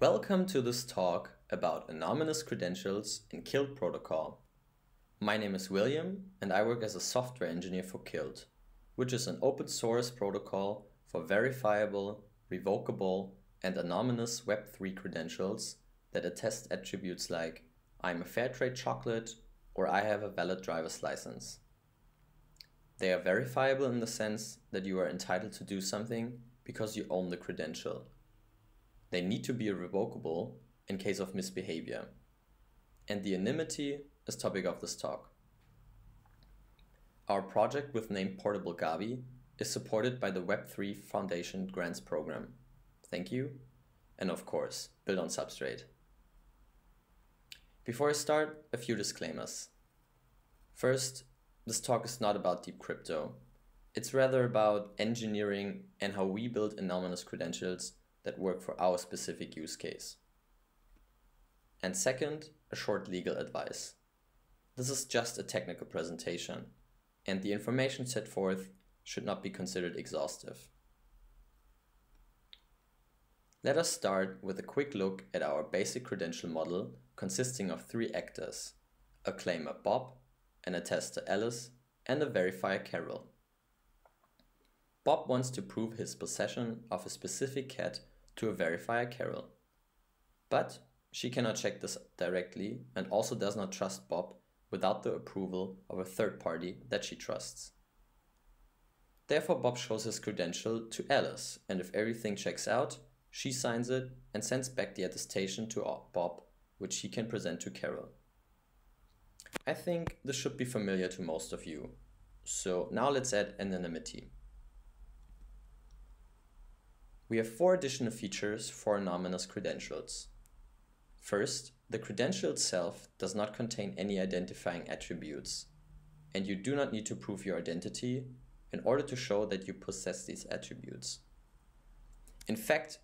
Welcome to this talk about anonymous credentials in Kilt protocol. My name is William and I work as a software engineer for Kilt, which is an open source protocol for verifiable, revocable, and anonymous Web3 credentials that attest attributes like I'm a fair trade chocolate or I have a valid driver's license. They are verifiable in the sense that you are entitled to do something because you own the credential. They need to be revocable in case of misbehavior. And the anonymity is topic of this talk. Our project with name Portable Gabi is supported by the Web3 Foundation Grants Program. Thank you. And of course, build on Substrate. Before I start, a few disclaimers. First, this talk is not about deep crypto. It's rather about engineering and how we build anonymous credentials that work for our specific use case. And second, a short legal advice. This is just a technical presentation, and the information set forth should not be considered exhaustive. Let us start with a quick look at our basic credential model consisting of three actors, a claimer Bob, an attester Alice, and a verifier Carol. Bob wants to prove his possession of a specific cat to a verifier Carol. But she cannot check this directly and also does not trust Bob without the approval of a third party that she trusts. Therefore, Bob shows his credential to Alice, and if everything checks out, she signs it and sends back the attestation to Bob, which he can present to Carol. I think this should be familiar to most of you. So now let's add anonymity. We have four additional features for anonymous credentials. First, the credential itself does not contain any identifying attributes, and you do not need to prove your identity in order to show that you possess these attributes. In fact,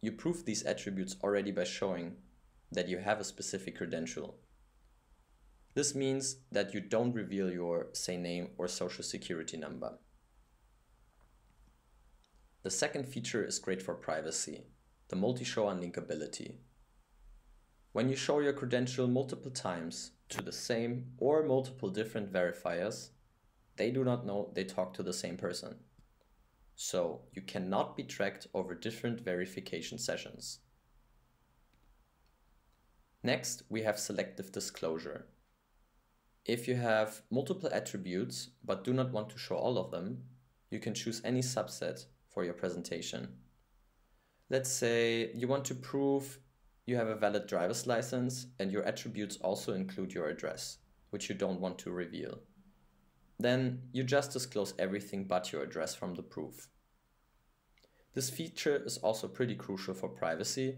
you prove these attributes already by showing that you have a specific credential. This means that you don't reveal your, say, name or social security number. The second feature is great for privacy, the multi-show unlinkability. When you show your credential multiple times to the same or multiple different verifiers, they do not know they talk to the same person. So you cannot be tracked over different verification sessions. Next, we have selective disclosure. If you have multiple attributes but do not want to show all of them, you can choose any subset for your presentation. Let's say you want to prove you have a valid driver's license and your attributes also include your address, which you don't want to reveal. Then you just disclose everything but your address from the proof. This feature is also pretty crucial for privacy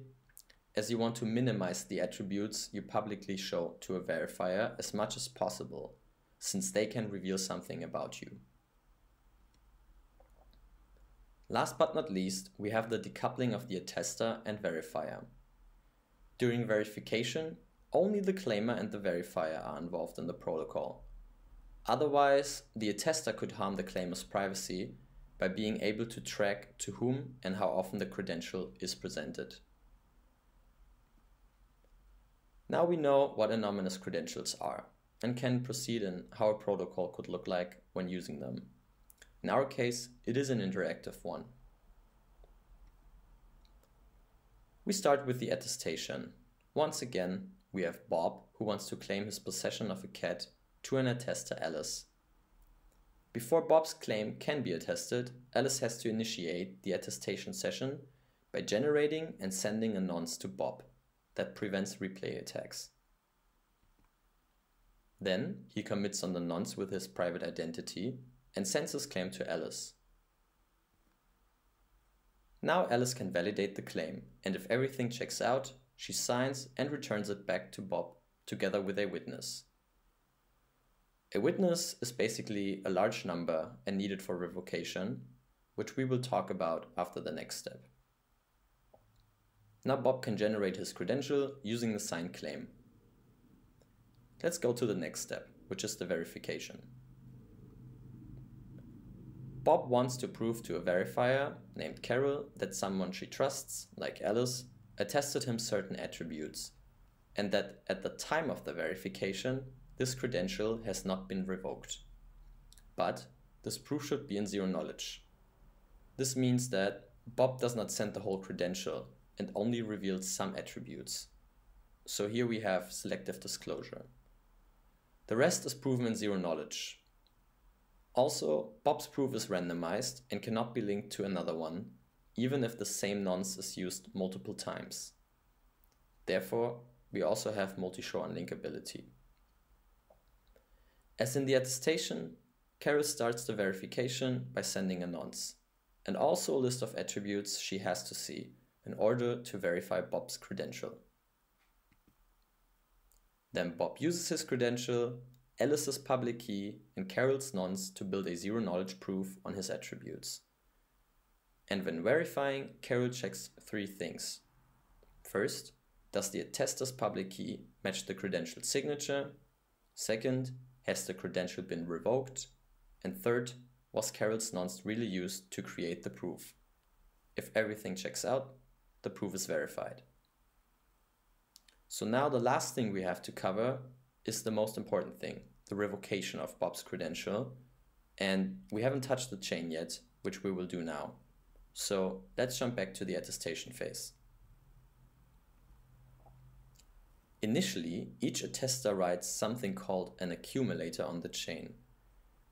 as you want to minimize the attributes you publicly show to a verifier as much as possible, since they can reveal something about you. Last but not least, we have the decoupling of the attester and verifier. During verification, only the claimer and the verifier are involved in the protocol. Otherwise, the attester could harm the claimer's privacy by being able to track to whom and how often the credential is presented. Now we know what anonymous credentials are and can proceed in how a protocol could look like when using them. In our case, it is an interactive one. We start with the attestation. Once again, we have Bob who wants to claim his possession of a cat to an attester Alice. Before Bob's claim can be attested, Alice has to initiate the attestation session by generating and sending a nonce to Bob that prevents replay attacks. Then he commits on the nonce with his private identity and sends his claim to Alice. Now Alice can validate the claim, and if everything checks out, she signs and returns it back to Bob together with a witness. A witness is basically a large number and needed for revocation, which we will talk about after the next step. Now Bob can generate his credential using the signed claim. Let's go to the next step, which is the verification. Bob wants to prove to a verifier named Carol that someone she trusts, like Alice, attested him certain attributes, and that at the time of the verification, this credential has not been revoked. But this proof should be in zero knowledge. This means that Bob does not send the whole credential and only reveals some attributes. So here we have selective disclosure. The rest is proven in zero knowledge. Also, Bob's proof is randomized and cannot be linked to another one, even if the same nonce is used multiple times. Therefore, we also have multi-show unlinkability. As in the attestation, Carol starts the verification by sending a nonce, and also a list of attributes she has to see in order to verify Bob's credential. Then Bob uses his credential, Alice's public key, and Carol's nonce to build a zero knowledge proof on his attributes. And when verifying, Carol checks three things. First, does the attester's public key match the credential signature? Second, has the credential been revoked? And third, was Carol's nonce really used to create the proof? If everything checks out, the proof is verified. So now the last thing we have to cover is the most important thing, the revocation of Bob's credential. And we haven't touched the chain yet, which we will do now. So let's jump back to the attestation phase. Initially, each attester writes something called an accumulator on the chain.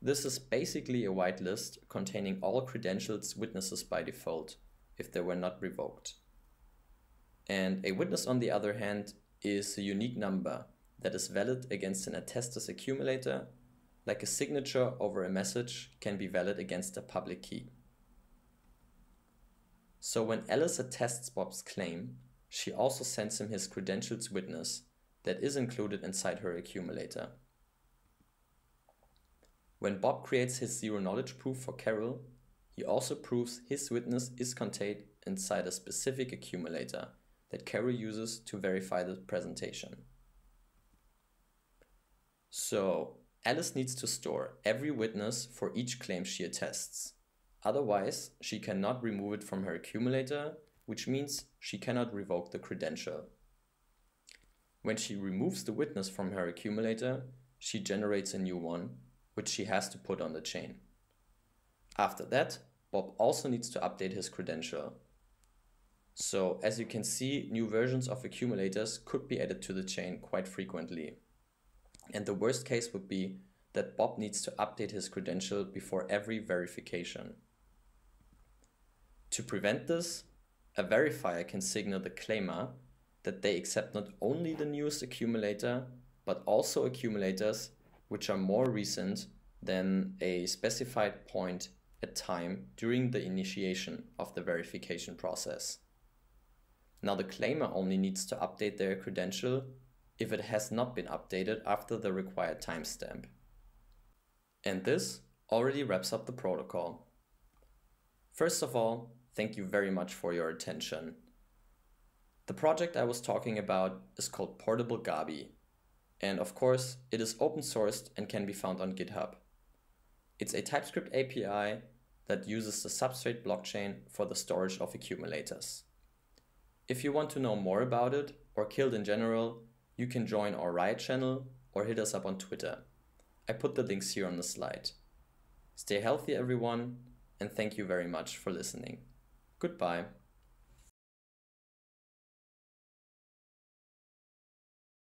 This is basically a whitelist containing all credentials witnesses by default, if they were not revoked. And a witness, on the other hand, is a unique number that is valid against an attester's accumulator, like a signature over a message can be valid against a public key. So when Alice attests Bob's claim, she also sends him his credentials witness that is included inside her accumulator. When Bob creates his zero knowledge proof for Carol, he also proves his witness is contained inside a specific accumulator that Carol uses to verify the presentation. So Alice needs to store every witness for each claim she attests. Otherwise, she cannot remove it from her accumulator, which means she cannot revoke the credential. When she removes the witness from her accumulator, she generates a new one, which she has to put on the chain. After that, Bob also needs to update his credential. So as you can see, new versions of accumulators could be added to the chain quite frequently. And the worst case would be that Bob needs to update his credential before every verification. To prevent this, a verifier can signal the claimer that they accept not only the newest accumulator, but also accumulators which are more recent than a specified point at time during the initiation of the verification process. Now the claimer only needs to update their credential if it has not been updated after the required timestamp. And this already wraps up the protocol. First of all, thank you very much for your attention. The project I was talking about is called Portable Gabi, and of course, it is open sourced and can be found on GitHub. It's a TypeScript API that uses the Substrate blockchain for the storage of accumulators. If you want to know more about it, or Kilt in general, you can join our Riot channel or hit us up on Twitter. I put the links here on the slide. Stay healthy everyone, and thank you very much for listening. Goodbye.